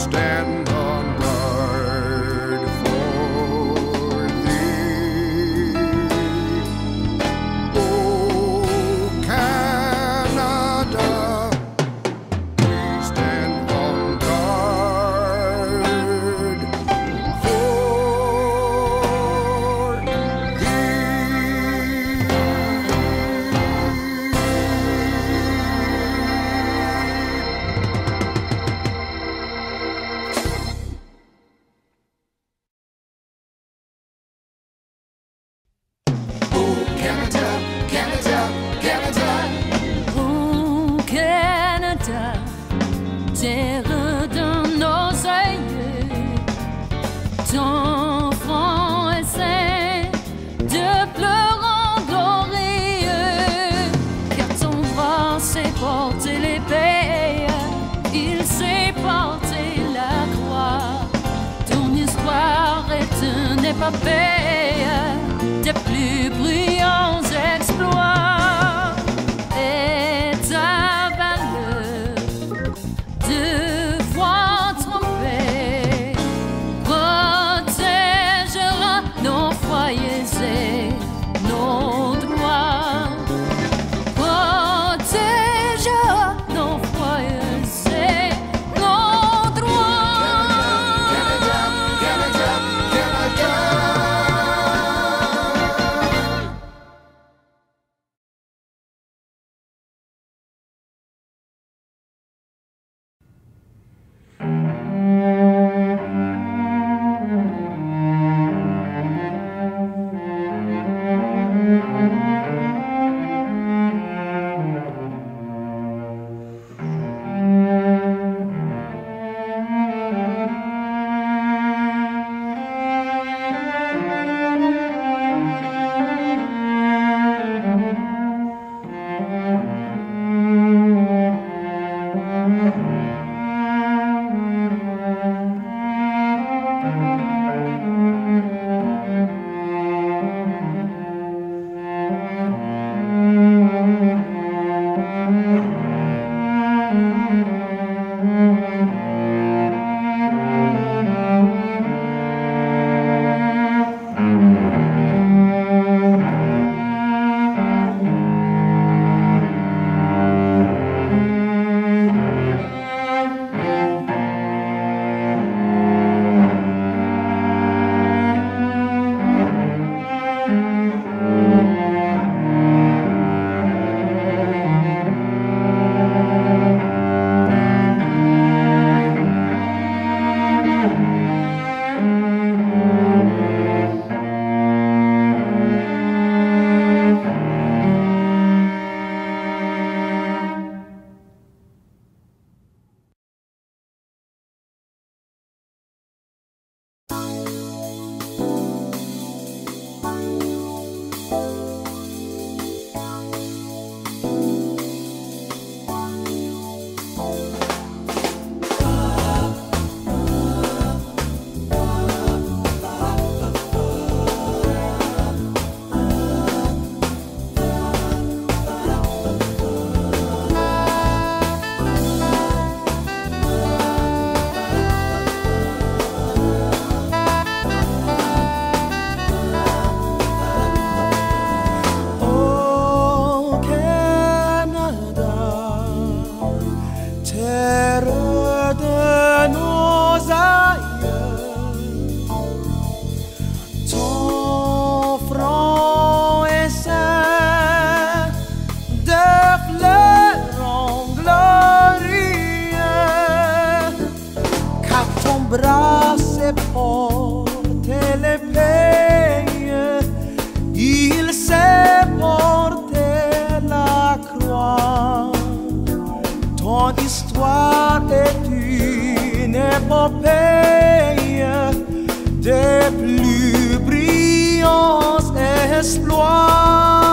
stand. par terre des plus bruyants tant d'histoires est une épopée des plus brillants exploits.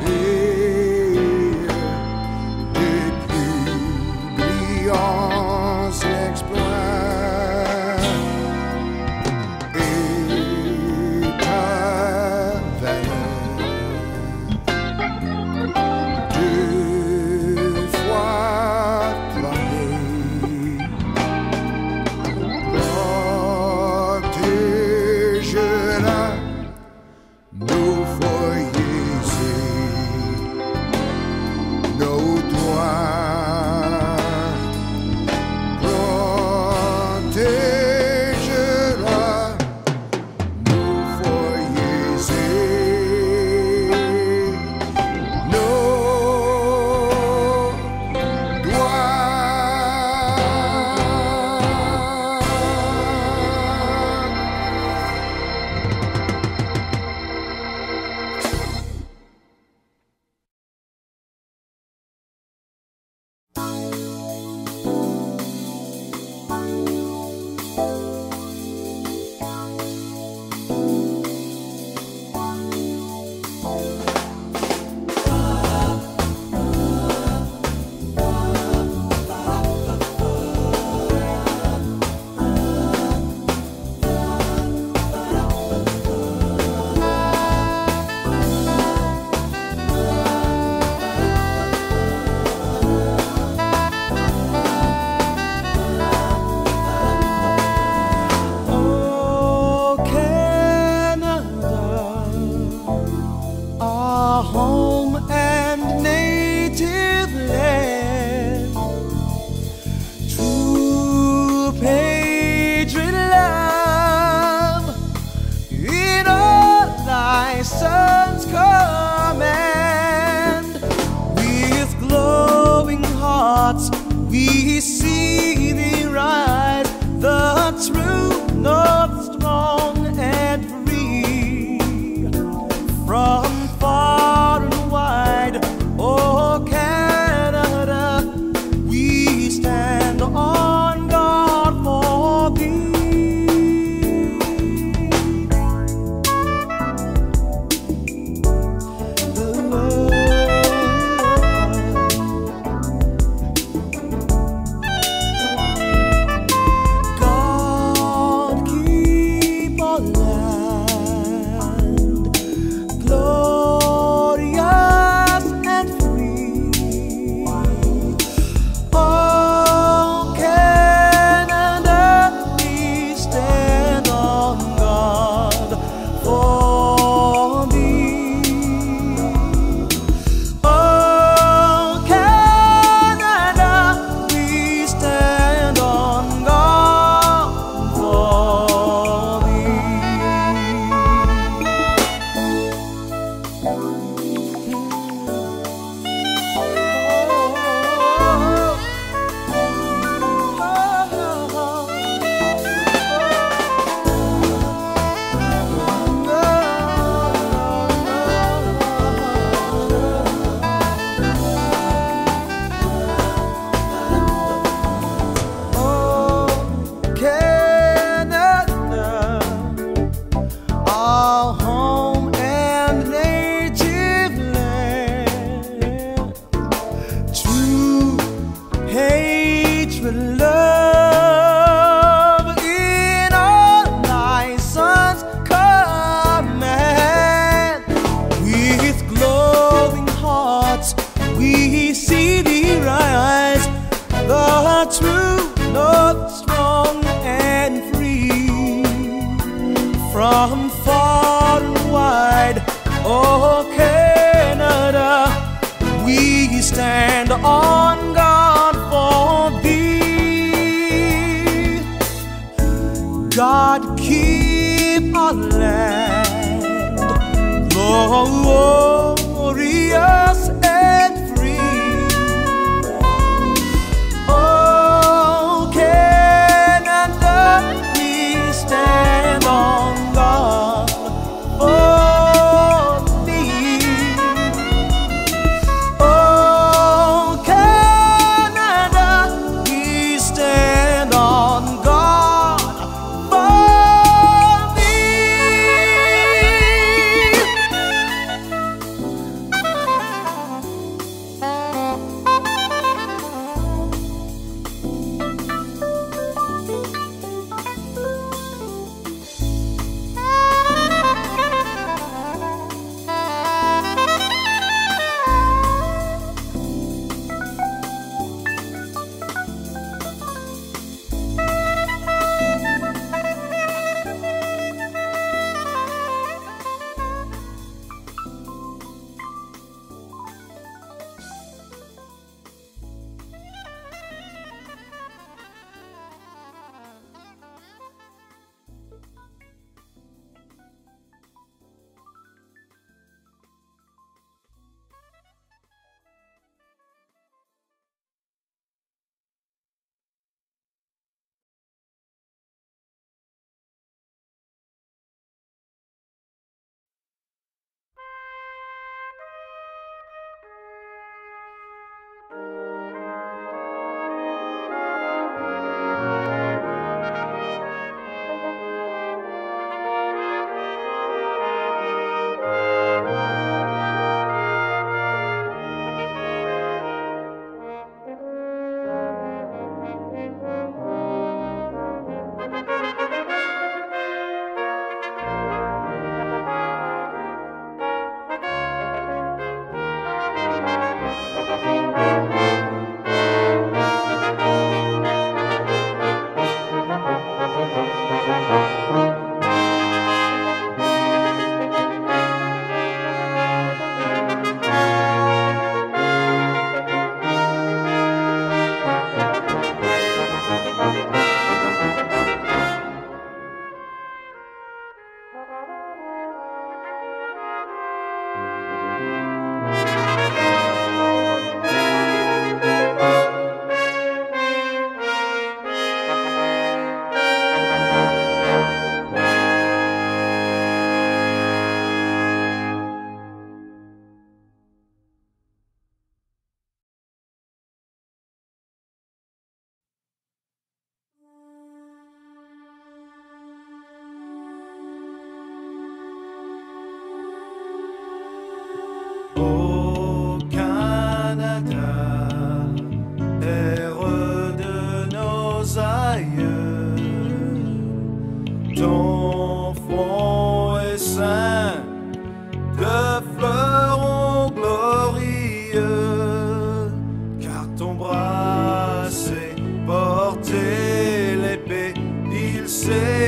He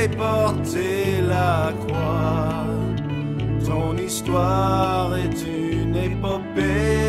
Porter la croix. Ton histoire est une épopée.